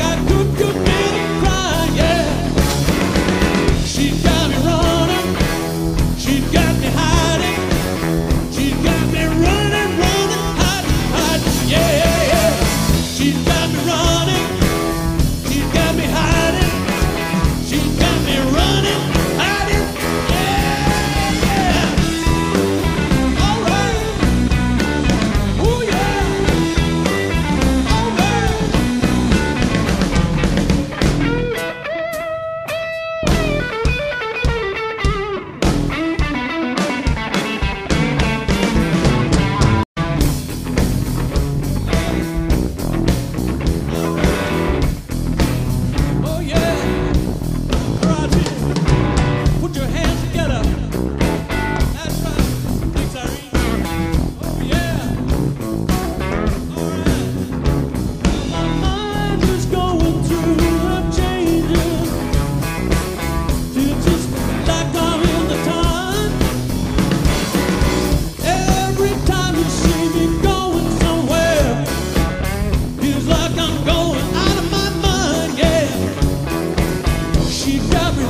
I do.